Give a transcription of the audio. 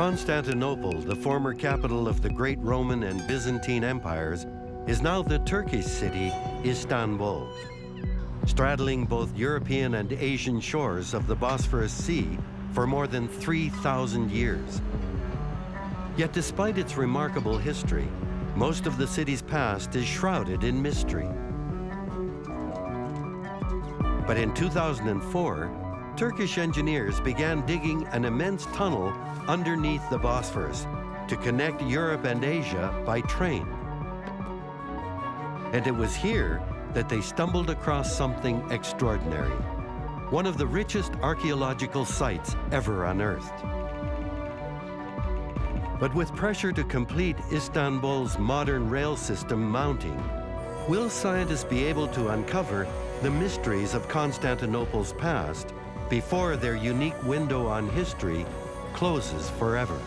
Constantinople, the former capital of the great Roman and Byzantine empires, is now the Turkish city Istanbul. Straddling both European and Asian shores of the Bosphorus Sea for more than 3,000 years. Yet despite its remarkable history, most of the city's past is shrouded in mystery. But in 2004, Turkish engineers began digging an immense tunnel underneath the Bosphorus to connect Europe and Asia by train. And it was here that they stumbled across something extraordinary, one of the richest archaeological sites ever unearthed. But with pressure to complete Istanbul's modern rail system mounting, will scientists be able to uncover the mysteries of Constantinople's past before their unique window on history closes forever?